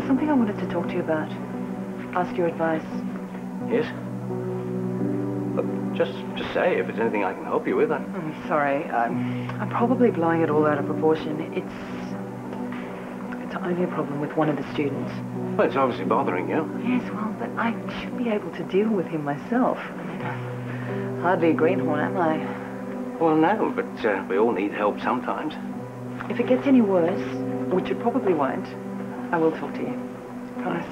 There's something I wanted to talk to you about. Ask your advice. Yes? Look, just, just say if it's anything I can help you with. I... I'm sorry. I'm, I'm probably blowing it all out of proportion. It's... It's only a problem with one of the students. Well, it's obviously bothering you. Yes, well, but I should be able to deal with him myself. I mean, I'm hardly a greenhorn, am I? Well, no, but uh, we all need help sometimes. If it gets any worse, which it probably won't, I will talk to you. Promise.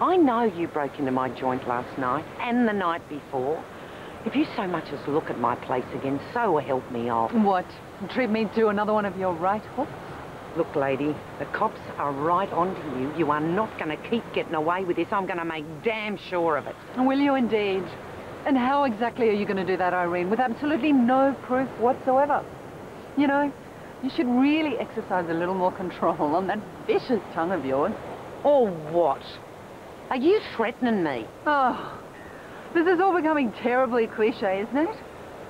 I know you broke into my joint last night and the night before. If you so much as look at my place again, so help me off. What? Treat me to another one of your right hooks? Look, lady, the cops are right onto you. You are not going to keep getting away with this. I'm going to make damn sure of it. Will you indeed? And how exactly are you going to do that, Irene, with absolutely no proof whatsoever? You know, you should really exercise a little more control on that vicious tongue of yours. Or what? Are you threatening me? Oh, this is all becoming terribly cliche, isn't it?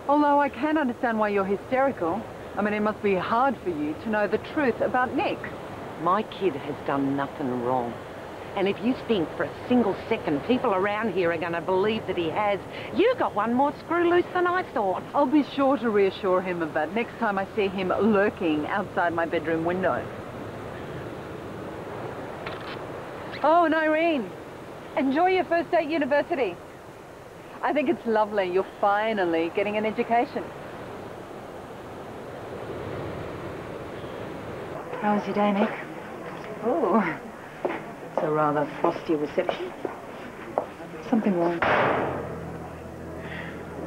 Although I can understand why you're hysterical. I mean, it must be hard for you to know the truth about Nick. My kid has done nothing wrong. And if you think for a single second people around here are going to believe that he has, you got one more screw loose than I thought. I'll be sure to reassure him of that next time I see him lurking outside my bedroom window. Oh, and Irene, enjoy your first day at university. I think it's lovely you're finally getting an education. How was your day, Nick? Oh, it's a rather frosty reception. Something wrong.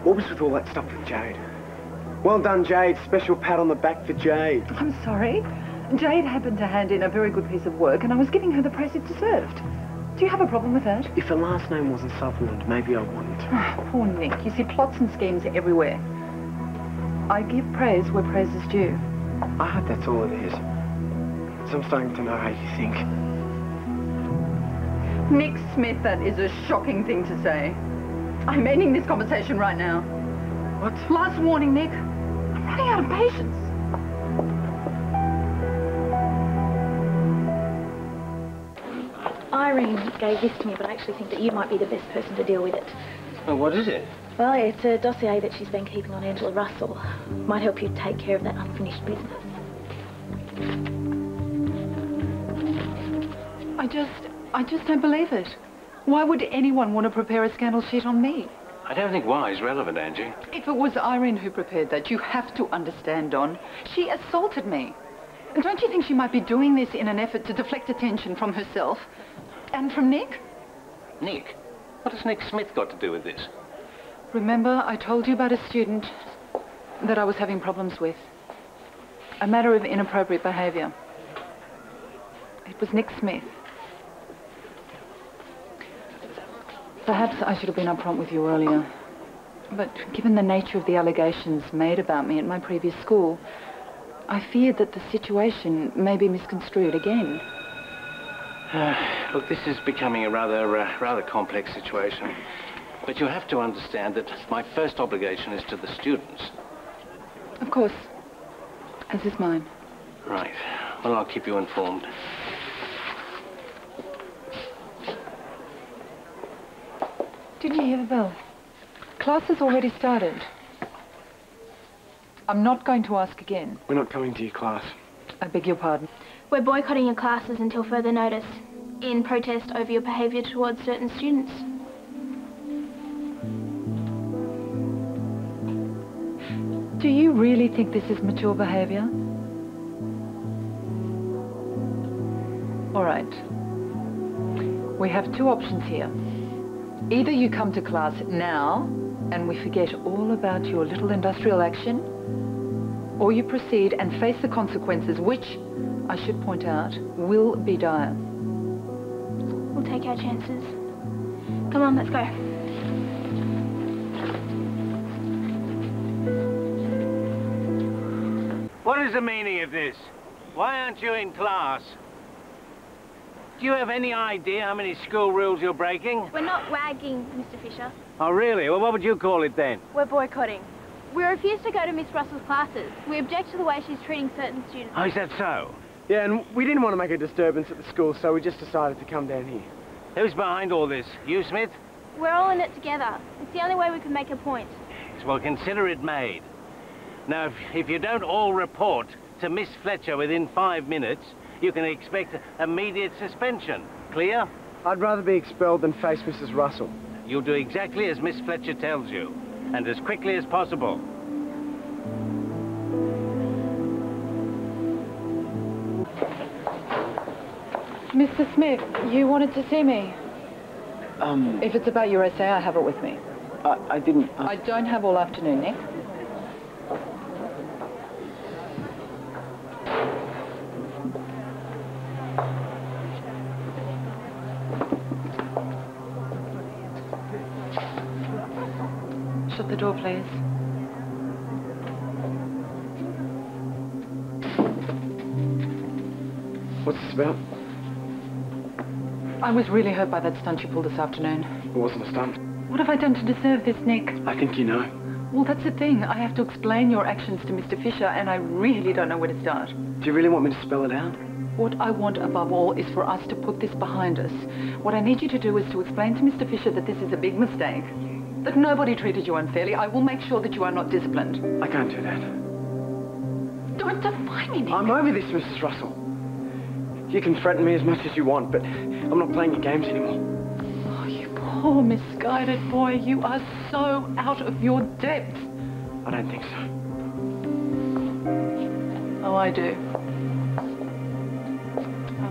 What was with all that stuff with Jade? Well done, Jade. Special pat on the back for Jade. I'm sorry. Jade happened to hand in a very good piece of work, and I was giving her the praise it deserved. Do you have a problem with that? If her last name wasn't Sutherland, maybe I wouldn't. Oh, poor Nick. You see, plots and schemes are everywhere. I give praise where praise is due. I hope that's all it is. So I'm starting to know how you think. Nick Smith, that is a shocking thing to say. I'm ending this conversation right now. What? Last warning, Nick. I'm running out of patience. Irene gave this to me, but I actually think that you might be the best person to deal with it. Well, what is it? Well, it's a dossier that she's been keeping on Angela Russell. Might help you take care of that unfinished business. I just, I just don't believe it. Why would anyone want to prepare a scandal sheet on me? I don't think why is relevant, Angie. If it was Irene who prepared that, you have to understand, Don. She assaulted me. And don't you think she might be doing this in an effort to deflect attention from herself and from Nick? Nick? What has Nick Smith got to do with this? Remember, I told you about a student that I was having problems with. A matter of inappropriate behavior. It was Nick Smith. Perhaps I should have been upfront with you earlier. But given the nature of the allegations made about me at my previous school, I feared that the situation may be misconstrued again. Uh, look, this is becoming a rather, uh, rather complex situation. But you have to understand that my first obligation is to the students. Of course. As is mine. Right. Well, I'll keep you informed. Did you hear the bell? Class has already started. I'm not going to ask again. We're not coming to your class. I beg your pardon. We're boycotting your classes until further notice, in protest over your behaviour towards certain students. Do you really think this is mature behavior? All right. We have two options here. Either you come to class now and we forget all about your little industrial action, or you proceed and face the consequences, which, I should point out, will be dire. We'll take our chances. Come on, let's go. What is the meaning of this? Why aren't you in class? Do you have any idea how many school rules you're breaking? We're not wagging, Mr. Fisher. Oh, really? Well, what would you call it then? We're boycotting. We refuse to go to Miss Russell's classes. We object to the way she's treating certain students. Oh, is that so? Yeah, and we didn't want to make a disturbance at the school, so we just decided to come down here. Who's behind all this? You, Smith? We're all in it together. It's the only way we can make a point. Well, consider it made. Now, if, if you don't all report to Miss Fletcher within five minutes, you can expect immediate suspension. Clear? I'd rather be expelled than face Mrs. Russell. You'll do exactly as Miss Fletcher tells you, and as quickly as possible. Mr. Smith, you wanted to see me. Um, If it's about your essay, I have it with me. I, I didn't. Uh, I don't have all afternoon, Nick. The door, please. What's this about? I was really hurt by that stunt you pulled this afternoon. It wasn't a stunt. What have I done to deserve this, Nick? I think you know. Well, that's the thing. I have to explain your actions to Mr. Fisher, and I really don't know where to start. Do you really want me to spell it out? What I want above all is for us to put this behind us. What I need you to do is to explain to Mr. Fisher that this is a big mistake, that nobody treated you unfairly. I will make sure that you are not disciplined. I can't do that. Don't defy me, Nick. I'm over this, Mrs. Russell. You can threaten me as much as you want, but I'm not playing your games anymore. Oh, you poor misguided boy. You are so out of your depth. I don't think so. Oh, I do.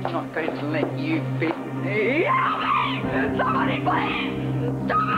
I'm not going to let you beat me. Help me! Somebody, please! Stop!